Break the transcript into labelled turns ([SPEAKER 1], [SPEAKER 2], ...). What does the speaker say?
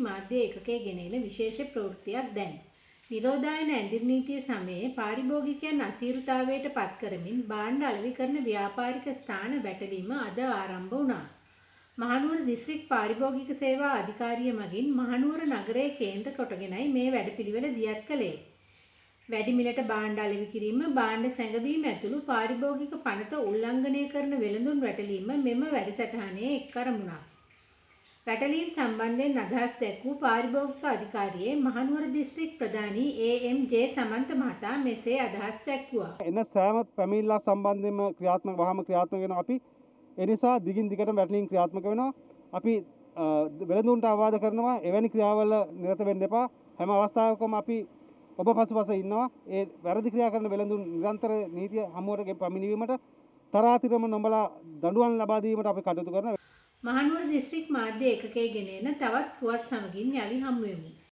[SPEAKER 1] මාධ්‍ය ඒකකයේ ගෙනෙන විශේෂ ප්‍රවෘත්තියක් දැන්. නිරෝධායන ඇඳිරි නීතිය සමයේ පාරිභෝගිකයන් අසීරුතාවයට පත් කරමින් භාණ්ඩ අලෙවි කරන ව්‍යාපාරික ස්ථාන වැටලීම අද ආරම්භ වුණා. මහනුවර දිස්ත්‍රික් පාරිභෝගික සේවා අධිකාරිය මගින් මහනුවර නගරයේ කේන්ද්‍ර කොටගෙනයි මේ වැඩපිළිවෙල දියත් කළේ. වැඩි මිලට භාණ්ඩ අලෙවි කිරීම, භාණ්ඩ සැඟවීම ඇතුළු පාරිභෝගික පනත උල්ලංඝනය කරන වෙළඳුන් වැටලීම මෙම වැඩසටහනේ එක් අරමුණක්. වැටලීම් සම්බන්ධයෙන් අදහස් දැක්වූ පාරිභෝගික අධිකාරියේ මහනුවර දිස්ත්‍රික් ප්‍රධානී ඒ.එම්.ජේ සමන්ත මහතා මෙසේ අදහස් දැක්වුවා.
[SPEAKER 2] එන සෑම පැමිල්ලා සම්බන්ධයෙන්ම ක්‍රියාත්මක වහම ක්‍රියාත්මක වෙනවා. අපි ඒ නිසා දිගින් දිගට වැටලීම් ක්‍රියාත්මක වෙනවා. අපි වෙළඳුන්ට අවවාද කරනවා එවැනි ක්‍රියාවල නිරත වෙන්න එපා. හැම අවස්ථාවකම අපි ඔබ පසුපස ඉන්නවා. ඒ වැරදි ක්‍රියා කරන වෙළඳුන් නිරන්තර නීතිය හමුවට පැමිණීමට තරාතිරම නොබලා දඬුවම් ලබා දීමට අපි කටයුතු කරනවා.
[SPEAKER 1] මහනුවර දිස්ත්‍රික් මාධ්‍ය ඒකකයේ ගෙනෙන තවත් පුවත් සමගින් යලි හමු වෙමු.